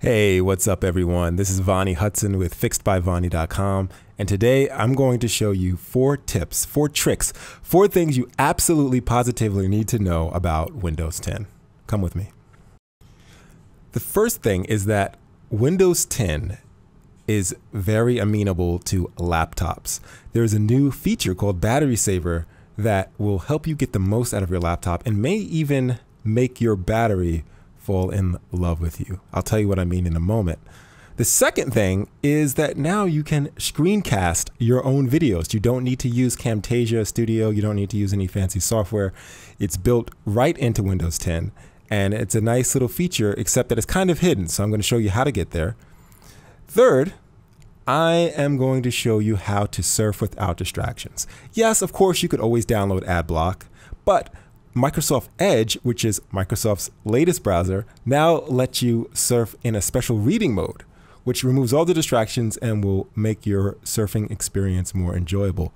Hey, what's up, everyone? This is Vonnie Hudson with FixedByVonnie.com, and today I'm going to show you four tips, four tricks, four things you absolutely positively need to know about Windows 10. Come with me. The first thing is that Windows 10 is very amenable to laptops. There's a new feature called Battery Saver that will help you get the most out of your laptop and may even make your battery fall in love with you. I'll tell you what I mean in a moment. The second thing is that now you can screencast your own videos. You don't need to use Camtasia Studio. You don't need to use any fancy software. It's built right into Windows 10 and it's a nice little feature except that it's kind of hidden. So I'm going to show you how to get there. Third, I am going to show you how to surf without distractions. Yes, of course, you could always download AdBlock, but Microsoft Edge, which is Microsoft's latest browser, now lets you surf in a special reading mode, which removes all the distractions and will make your surfing experience more enjoyable.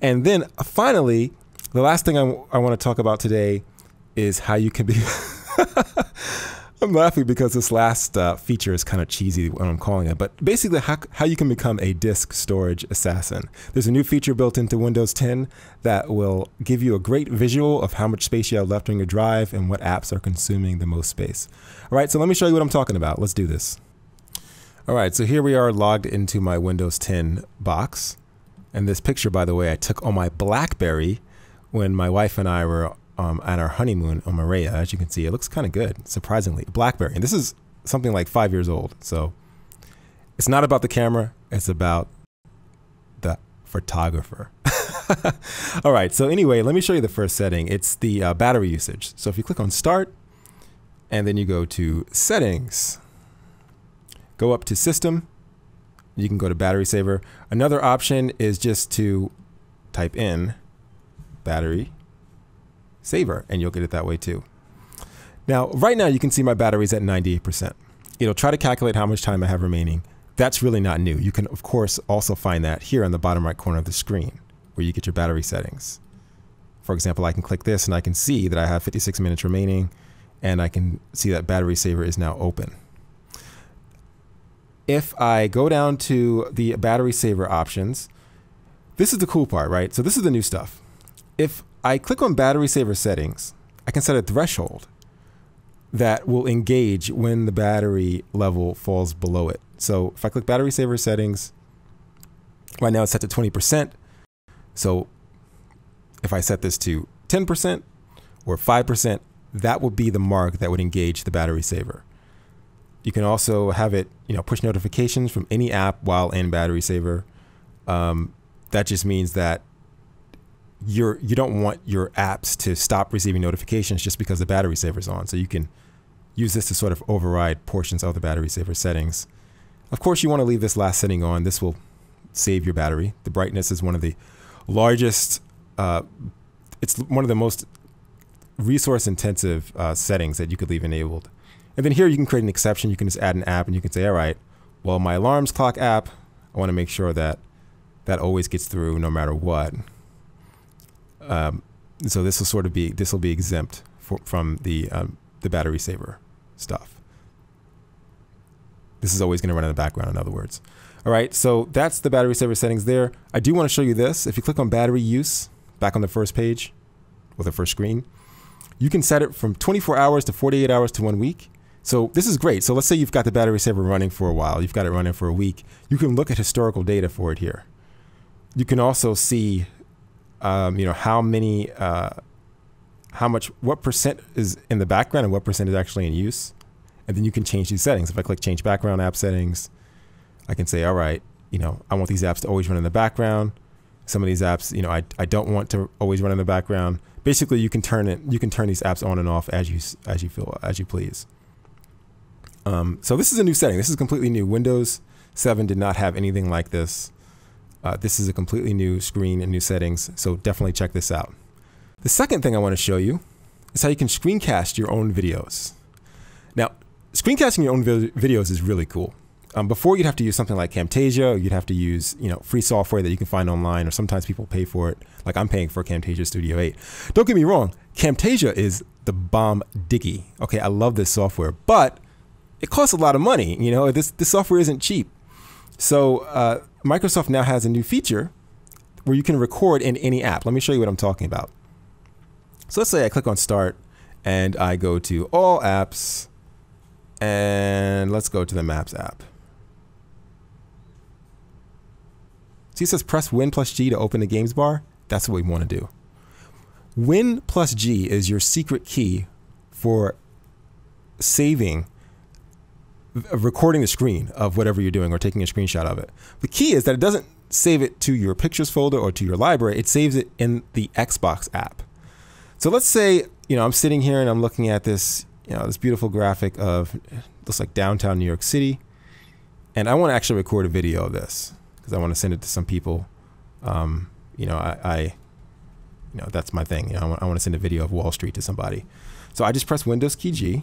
And then uh, finally, the last thing I, I want to talk about today is how you can be. I'm laughing because this last uh, feature is kind of cheesy when I'm calling it, but basically how, how you can become a disk storage assassin. There's a new feature built into Windows 10 that will give you a great visual of how much space you have left on your drive and what apps are consuming the most space. All right, so let me show you what I'm talking about. Let's do this. All right, so here we are logged into my Windows 10 box. And this picture, by the way, I took on my BlackBerry when my wife and I were um, at our honeymoon on Marea. As you can see, it looks kind of good, surprisingly. BlackBerry. And this is something like five years old. So it's not about the camera, it's about the photographer. All right, so anyway, let me show you the first setting. It's the uh, battery usage. So if you click on Start, and then you go to Settings, go up to System, you can go to Battery Saver. Another option is just to type in battery saver and you'll get it that way too. Now, right now you can see my battery's at 98%. It'll try to calculate how much time I have remaining. That's really not new. You can, of course, also find that here on the bottom right corner of the screen where you get your battery settings. For example, I can click this and I can see that I have 56 minutes remaining and I can see that battery saver is now open. If I go down to the battery saver options, this is the cool part, right? So this is the new stuff. If I click on battery saver settings, I can set a threshold that will engage when the battery level falls below it. So if I click battery saver settings, right now it's set to 20%. So if I set this to 10% or 5%, that would be the mark that would engage the battery saver. You can also have it, you know, push notifications from any app while in battery saver. Um, that just means that you're you don't want your apps to stop receiving notifications just because the battery saver is on. So you can use this to sort of override portions of the battery saver settings. Of course, you want to leave this last setting on. This will save your battery. The brightness is one of the largest. Uh, it's one of the most resource intensive uh, settings that you could leave enabled. And then here you can create an exception. You can just add an app and you can say, all right, well, my alarms clock app, I want to make sure that that always gets through no matter what. Um, so this will sort of be this will be exempt for, from the um, the battery saver stuff. This is always going to run in the background. In other words, all right. So that's the battery saver settings there. I do want to show you this. If you click on battery use back on the first page or the first screen, you can set it from 24 hours to 48 hours to one week. So this is great. So let's say you've got the battery saver running for a while. You've got it running for a week. You can look at historical data for it here. You can also see um, you know, how many, uh, how much, what percent is in the background and what percent is actually in use. And then you can change these settings. If I click change background app settings, I can say, all right, you know, I want these apps to always run in the background. Some of these apps, you know, I, I don't want to always run in the background. Basically, you can turn it, you can turn these apps on and off as you as you feel as you please. Um, so this is a new setting. This is completely new. Windows 7 did not have anything like this. Uh, this is a completely new screen and new settings, so definitely check this out. The second thing I want to show you is how you can screencast your own videos. Now, screencasting your own videos is really cool. Um, before you'd have to use something like Camtasia, you'd have to use you know free software that you can find online, or sometimes people pay for it. Like I'm paying for Camtasia Studio 8. Don't get me wrong, Camtasia is the bomb diggy. Okay, I love this software, but it costs a lot of money. You know, this this software isn't cheap. So uh, Microsoft now has a new feature where you can record in any app. Let me show you what I'm talking about. So let's say I click on Start and I go to All Apps, and let's go to the Maps app. See, it says press Win plus G to open the games bar. That's what we want to do. Win plus G is your secret key for saving, recording the screen of whatever you're doing or taking a screenshot of it. The key is that it doesn't save it to your pictures folder or to your library. It saves it in the Xbox app. So let's say, you know, I'm sitting here and I'm looking at this, you know, this beautiful graphic of looks like downtown New York City. And I want to actually record a video of this because I want to send it to some people. Um, you know, I, I, you know, that's my thing. You know, I want, I want to send a video of Wall Street to somebody. So I just press Windows key G.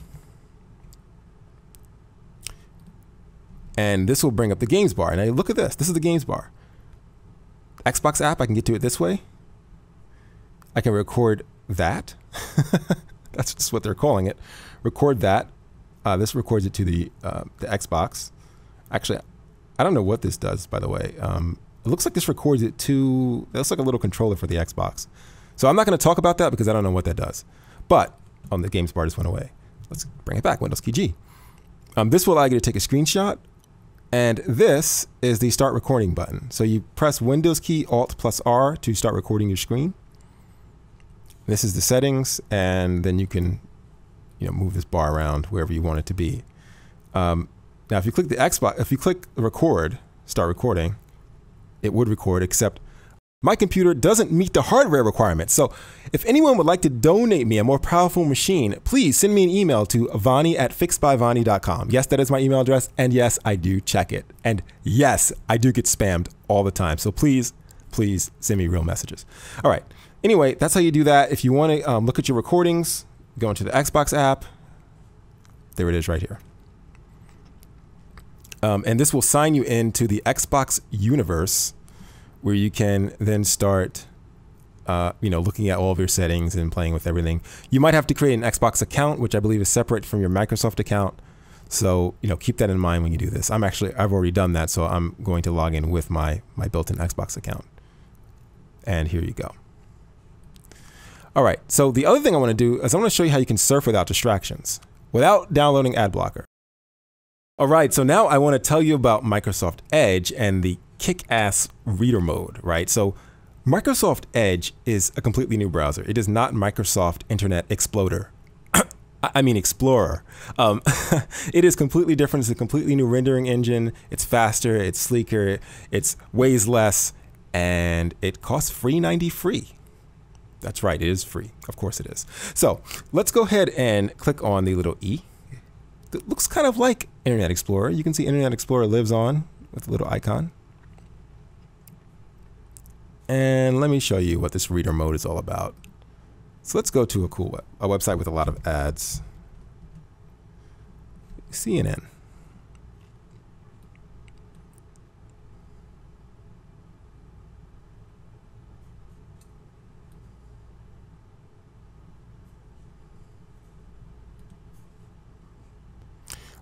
And this will bring up the games bar. Now look at this. This is the games bar. Xbox app, I can get to it this way. I can record that. That's just what they're calling it. Record that. Uh, this records it to the uh, the Xbox. Actually, I don't know what this does, by the way. Um, it looks like this records it to. It looks like a little controller for the Xbox. So I'm not going to talk about that because I don't know what that does. But on um, the games bar just went away. Let's bring it back. Windows key G. Um, this will allow you to take a screenshot and this is the start recording button. So you press Windows key Alt plus R to start recording your screen. This is the settings, and then you can, you know, move this bar around wherever you want it to be. Um, now, if you click the Xbox, if you click record, start recording, it would record, except my computer doesn't meet the hardware requirements. So if anyone would like to donate me a more powerful machine, please send me an email to vonnie at fixedbyvonnie.com. Yes, that is my email address. And yes, I do check it. And yes, I do get spammed all the time. So please, please send me real messages. All right. Anyway, that's how you do that. If you want to um, look at your recordings, go into the Xbox app. There it is right here. Um, and this will sign you into the Xbox universe where you can then start uh, you know, looking at all of your settings and playing with everything. You might have to create an Xbox account, which I believe is separate from your Microsoft account. So, you know, keep that in mind when you do this. I'm actually, I've already done that. So I'm going to log in with my, my built-in Xbox account. And here you go. All right. So the other thing I want to do is I want to show you how you can surf without distractions, without downloading ad blocker. All right. So now I want to tell you about Microsoft Edge and the kick-ass reader mode, right? So Microsoft Edge is a completely new browser. It is not Microsoft Internet Explorer. I mean Explorer. Um, it is completely different. It's a completely new rendering engine. It's faster. It's sleeker. It's weighs less, and it costs free ninety free. That's right. It is free. Of course it is. So let's go ahead and click on the little E. It looks kind of like Internet Explorer. You can see Internet Explorer lives on with a little icon. And let me show you what this reader mode is all about. So let's go to a cool web, a website with a lot of ads. CNN.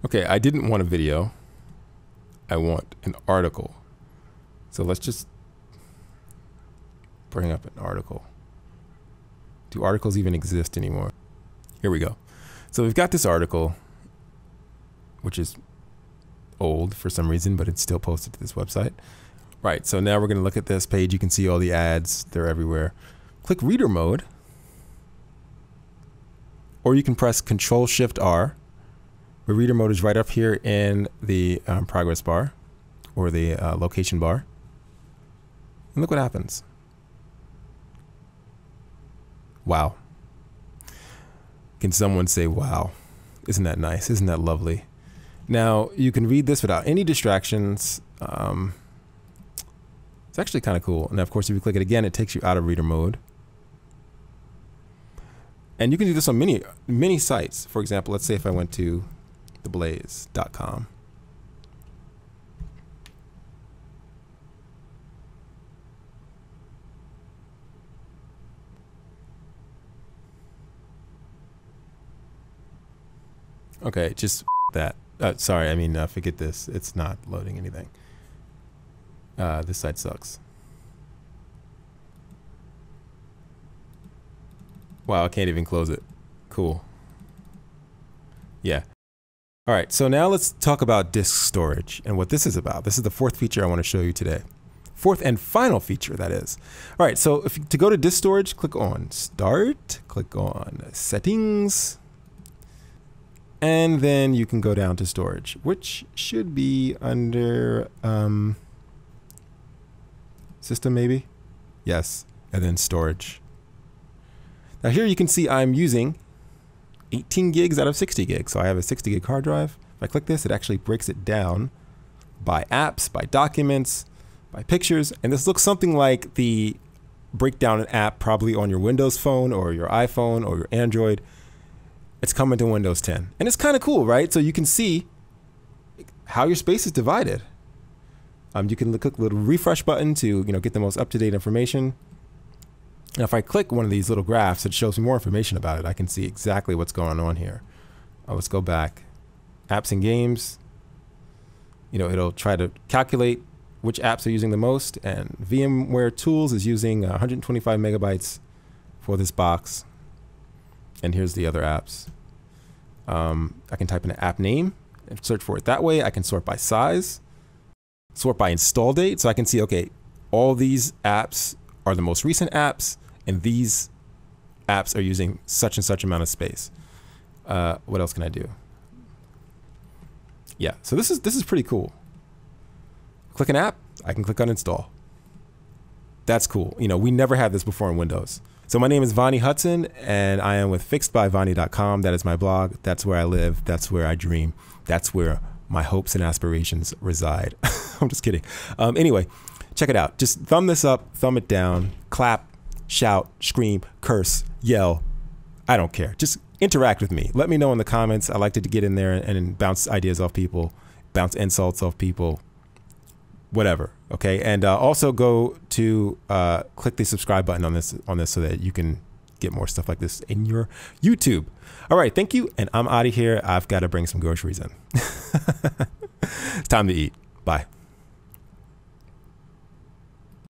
Okay, I didn't want a video. I want an article. So let's just bring up an article. Do articles even exist anymore? Here we go. So we've got this article, which is old for some reason, but it's still posted to this website. Right, so now we're going to look at this page. You can see all the ads, they're everywhere. Click reader mode, or you can press Control Shift R. The reader mode is right up here in the um, progress bar or the uh, location bar. And look what happens. Wow. Can someone say, wow? Isn't that nice? Isn't that lovely? Now, you can read this without any distractions. Um, it's actually kind of cool. And of course, if you click it again, it takes you out of reader mode. And you can do this on many, many sites. For example, let's say if I went to theblaze.com. Okay, just that. Uh, sorry, I mean, uh, forget this. It's not loading anything. Uh, this site sucks. Wow, I can't even close it. Cool. Yeah. All right, so now let's talk about disk storage and what this is about. This is the fourth feature I want to show you today. Fourth and final feature, that is. All right, so if, to go to disk storage, click on Start, click on Settings, and then you can go down to storage, which should be under um, System maybe? Yes, and then Storage. Now here you can see I'm using 18 gigs out of 60 gigs. So I have a 60 gig hard drive. If I click this, it actually breaks it down by apps, by documents, by pictures. And this looks something like the breakdown an app probably on your Windows phone or your iPhone or your Android. It's coming to Windows 10. And it's kind of cool, right? So you can see how your space is divided. Um, you can click the little refresh button to you know get the most up-to-date information. And if I click one of these little graphs, it shows me more information about it. I can see exactly what's going on here. Uh, let's go back. Apps and games. You know, it'll try to calculate which apps are using the most. And VMware Tools is using 125 megabytes for this box. And here's the other apps. Um, I can type in an app name and search for it that way. I can sort by size, sort by install date. So I can see, okay, all these apps are the most recent apps and these apps are using such and such amount of space. Uh, what else can I do? Yeah, so this is this is pretty cool. Click an app, I can click on install. That's cool. You know, we never had this before in Windows. So my name is Vonnie Hudson, and I am with FixedByVonnie.com. That is my blog. That's where I live. That's where I dream. That's where my hopes and aspirations reside. I'm just kidding. Um, anyway, check it out. Just thumb this up, thumb it down, clap, shout, scream, curse, yell. I don't care. Just interact with me. Let me know in the comments. I like to get in there and, and bounce ideas off people, bounce insults off people, whatever. Okay, and uh, also go to uh, click the subscribe button on this on this so that you can get more stuff like this in your YouTube. All right, thank you, and I'm out of here. I've got to bring some groceries in. it's time to eat. Bye.